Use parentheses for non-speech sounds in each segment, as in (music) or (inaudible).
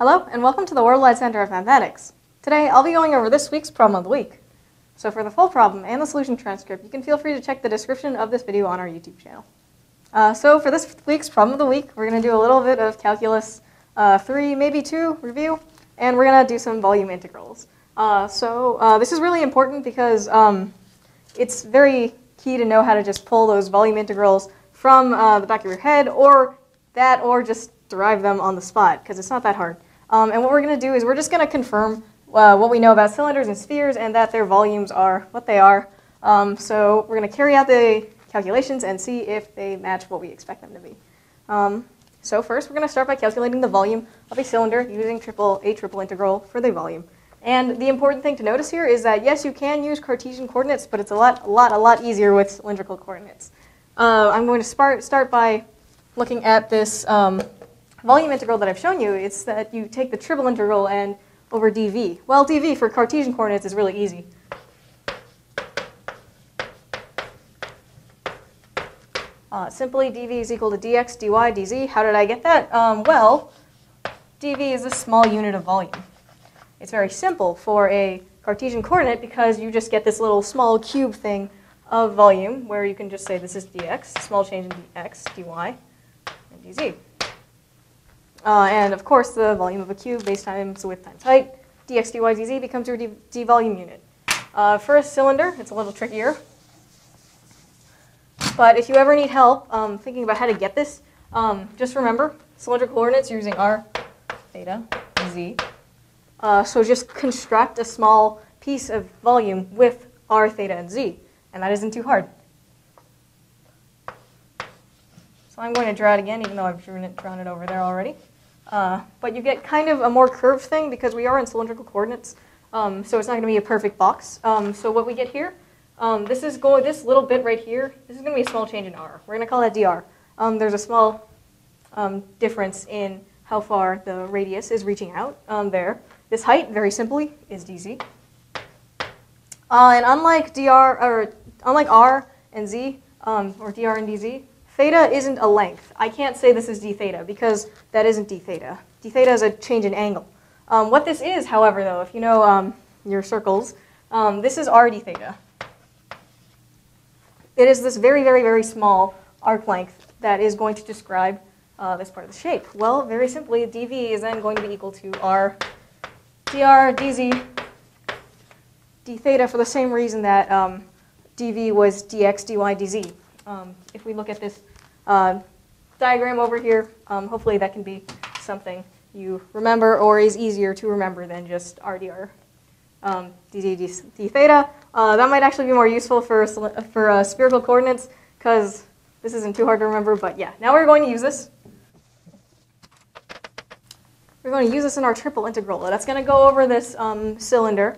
Hello, and welcome to the Worldwide Center of Mathematics. Today, I'll be going over this week's problem of the week. So for the full problem and the solution transcript, you can feel free to check the description of this video on our YouTube channel. Uh, so for this week's problem of the week, we're going to do a little bit of calculus uh, 3, maybe 2 review, and we're going to do some volume integrals. Uh, so uh, this is really important because um, it's very key to know how to just pull those volume integrals from uh, the back of your head, or that, or just derive them on the spot, because it's not that hard. Um, and what we're going to do is we're just going to confirm uh, what we know about cylinders and spheres and that their volumes are what they are. Um, so we're going to carry out the calculations and see if they match what we expect them to be. Um, so first, we're going to start by calculating the volume of a cylinder using triple a triple integral for the volume. And the important thing to notice here is that yes, you can use Cartesian coordinates, but it's a lot, a lot, a lot easier with cylindrical coordinates. Uh, I'm going to start, start by looking at this um, volume integral that I've shown you. It's that you take the triple integral and over dv. Well, dv for Cartesian coordinates is really easy. Uh, simply dv is equal to dx, dy, dz. How did I get that? Um, well, dv is a small unit of volume. It's very simple for a Cartesian coordinate because you just get this little small cube thing of volume where you can just say this is dx, small change in dx, dy, and dz. Uh, and of course, the volume of a cube, base times width times height, dx, dy, dz becomes your d, d volume unit. Uh, for a cylinder, it's a little trickier. But if you ever need help um, thinking about how to get this, um, just remember cylindrical coordinates using r, theta, z. Uh, so just construct a small piece of volume with r, theta, and z and that isn't too hard. So I'm going to draw it again, even though I've drawn it, drawn it over there already. Uh, but you get kind of a more curved thing because we are in cylindrical coordinates, um, so it's not going to be a perfect box. Um, so what we get here, um, this is going, this little bit right here, this is going to be a small change in r. We're going to call that dr. Um, there's a small um, difference in how far the radius is reaching out um, there. This height, very simply, is dz. Uh, and unlike dr, or unlike r and z, or dr and dz, theta isn't a length. I can't say this is d theta because that isn't d theta. d theta is a change in angle. Um, what this is, however, though, if you know um, your circles, um, this is r d theta. It is this very, very, very small arc length that is going to describe uh, this part of the shape. Well, very simply, dv is then going to be equal to r dr dz d theta for the same reason that um, dv was dx, dy, dz. Um, if we look at this uh, diagram over here, um, hopefully that can be something you remember or is easier to remember than just rdr um, dz, d, d theta. Uh, that might actually be more useful for, for uh, spherical coordinates because this isn't too hard to remember, but yeah. Now we're going to use this. We're going to use this in our triple integral. That's going to go over this um, cylinder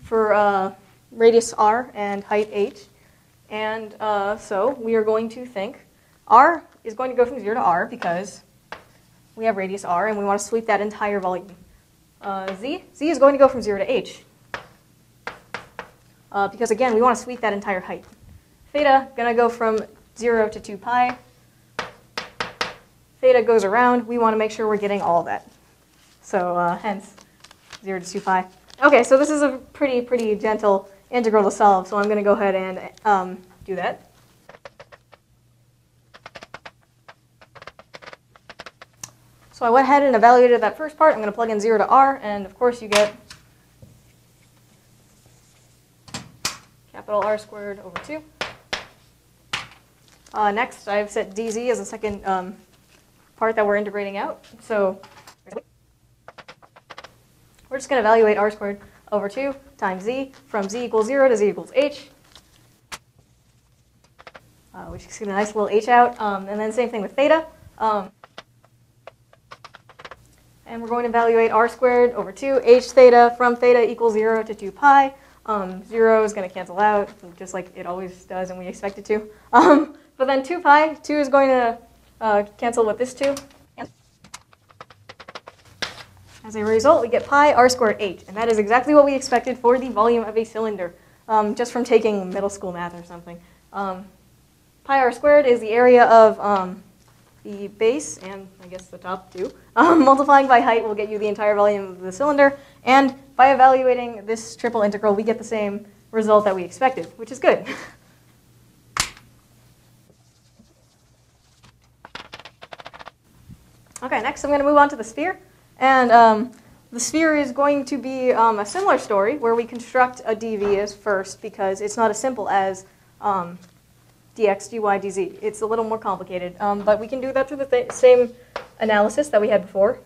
for uh, radius r and height h. And uh, so we are going to think r is going to go from 0 to r because we have radius r and we want to sweep that entire volume. Uh, z, z is going to go from 0 to h uh, because again we want to sweep that entire height. Theta going to go from 0 to 2 pi. Theta goes around. We want to make sure we're getting all that. So uh, hence 0 to 2 pi. Okay, so this is a pretty, pretty gentle integral to solve, so I'm going to go ahead and um, do that. So I went ahead and evaluated that first part. I'm going to plug in 0 to r, and of course you get capital R squared over 2. Uh, next, I've set dz as the second um, part that we're integrating out. So we're just going to evaluate r squared over 2 times z from z equals 0 to z equals h. Uh, we just get a nice little h out. Um, and then same thing with theta. Um, and we're going to evaluate r squared over 2 h theta from theta equals 0 to 2 pi. Um, 0 is going to cancel out, just like it always does and we expect it to. Um, but then 2 pi, 2 is going to uh, cancel with this 2. As a result, we get pi r squared h, and that is exactly what we expected for the volume of a cylinder, um, just from taking middle school math or something. Um, pi r squared is the area of um, the base and I guess the top too. Um, (laughs) multiplying by height will get you the entire volume of the cylinder. And by evaluating this triple integral, we get the same result that we expected, which is good. (laughs) okay, next I'm going to move on to the sphere. And um, the sphere is going to be um, a similar story where we construct a dv as first because it's not as simple as um, dx, dy, dz. It's a little more complicated, um, but we can do that through the th same analysis that we had before.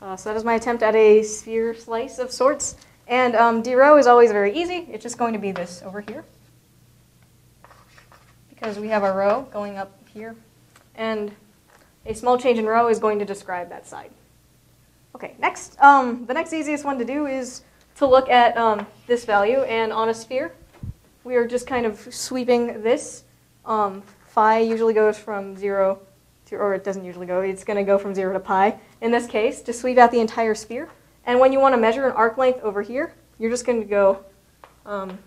Uh, so that is my attempt at a sphere slice of sorts. And um, d rho is always very easy. It's just going to be this over here. Because we have a rho going up here. And a small change in rho is going to describe that side. Okay, next, um, the next easiest one to do is to look at um, this value. And on a sphere, we are just kind of sweeping this. Um, phi usually goes from 0 to, or it doesn't usually go, it's going to go from 0 to pi. In this case, to sweep out the entire sphere. And when you want to measure an arc length over here, you're just going to go, um,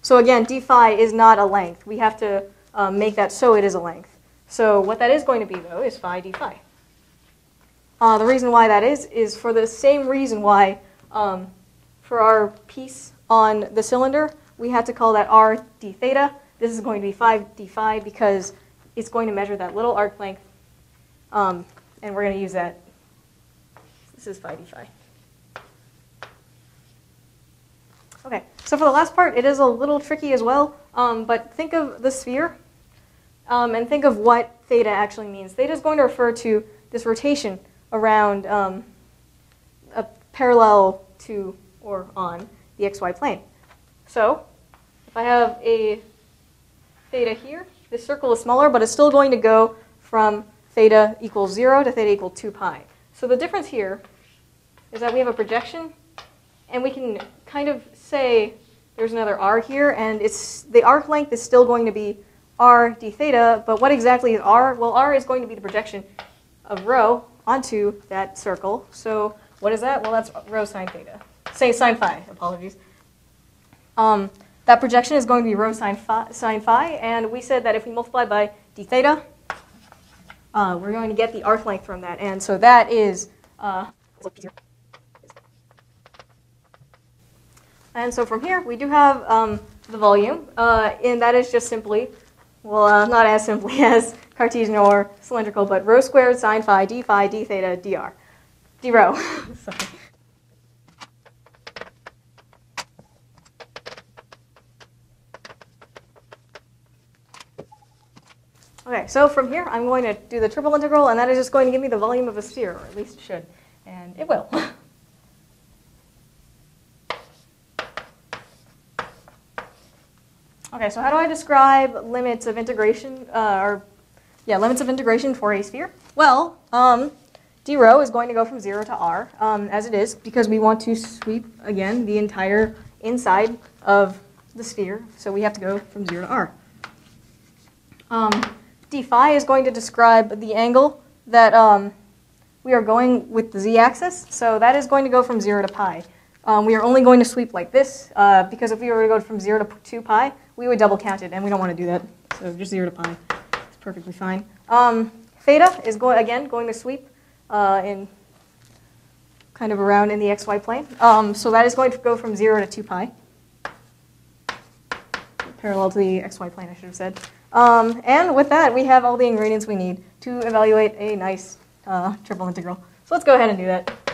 so again, d phi is not a length. We have to um, make that so it is a length. So what that is going to be, though, is phi d phi. Uh, the reason why that is, is for the same reason why um, for our piece on the cylinder, we had to call that r d theta. This is going to be phi d phi because it's going to measure that little arc length, um, and we're going to use that. This is phi d phi. Okay, so for the last part, it is a little tricky as well, um, but think of the sphere um, and think of what theta actually means. Theta is going to refer to this rotation around um, a parallel to or on the xy plane. So if I have a theta here, this circle is smaller, but it's still going to go from theta equals 0 to theta equal 2 pi. So the difference here is that we have a projection, and we can kind of say there's another r here, and it's the arc length is still going to be r d theta, but what exactly is r? Well, r is going to be the projection of rho onto that circle. So what is that? Well, that's rho sine theta. Say sine phi, apologies. Um, that projection is going to be rho sine phi, sine phi, and we said that if we multiply by d theta, uh, we're going to get the arc length from that. And so that is, uh, and so from here, we do have um, the volume, uh, and that is just simply, well, uh, not as simply (laughs) as Cartesian or cylindrical, but rho squared sine phi d phi d theta dr. d rho. (laughs) Sorry. Okay, so from here, I'm going to do the triple integral, and that is just going to give me the volume of a sphere, or at least it should. And it will. (laughs) okay, so how do I describe limits of integration, uh, or yeah, limits of integration for a sphere? Well, um, d rho is going to go from 0 to r, um, as it is, because we want to sweep, again, the entire inside of the sphere, so we have to go from 0 to r. Um, d phi is going to describe the angle that um, we are going with the z-axis, so that is going to go from 0 to pi. Um, we are only going to sweep like this, uh, because if we were to go from 0 to 2 pi, we would double count it, and we don't want to do that, so just 0 to pi perfectly fine. Um, theta is going again going to sweep uh, in kind of around in the xy plane. Um, so that is going to go from 0 to 2 pi, parallel to the xy plane, I should have said. Um, and with that, we have all the ingredients we need to evaluate a nice uh, triple integral. So let's go ahead and do that.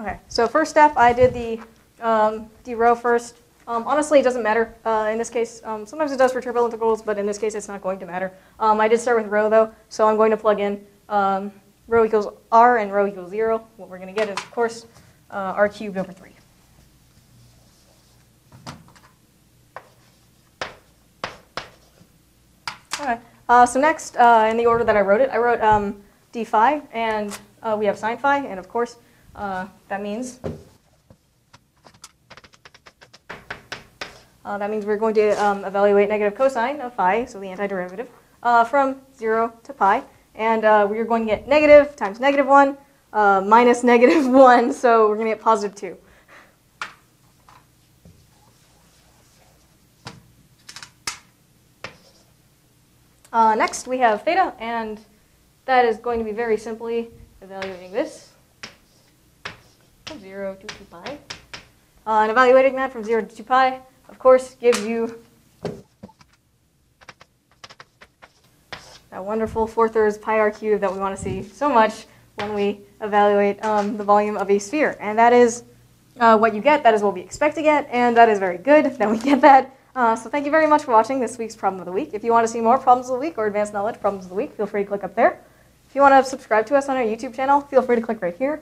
Okay, so first step, I did the um, d rho first. Um, honestly, it doesn't matter uh, in this case. Um, sometimes it does for triple integrals, but in this case, it's not going to matter. Um, I did start with rho, though, so I'm going to plug in um, rho equals r and rho equals 0. What we're going to get is, of course, uh, r cubed over 3. Okay, uh, so next, uh, in the order that I wrote it, I wrote um, d phi, and uh, we have sine phi, and of course, uh, that means uh, that means we're going to um, evaluate negative cosine of phi, so the antiderivative, uh, from 0 to pi. And uh, we're going to get negative times negative 1 uh, minus negative (laughs) 1, so we're going to get positive 2. Uh, next, we have theta, and that is going to be very simply evaluating this 0 to 2 pi. Uh, and evaluating that from 0 to 2 pi, of course, gives you that wonderful 4 thirds pi r cubed that we want to see so much when we evaluate um, the volume of a sphere. And that is uh, what you get, that is what we expect to get, and that is very good that we get that. Uh, so thank you very much for watching this week's Problem of the Week. If you want to see more Problems of the Week or Advanced Knowledge Problems of the Week, feel free to click up there. If you want to subscribe to us on our YouTube channel, feel free to click right here.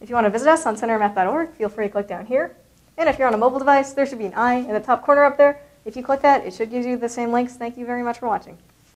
If you want to visit us on centermath.org, feel free to click down here. And if you're on a mobile device, there should be an eye in the top corner up there. If you click that, it should give you the same links. Thank you very much for watching.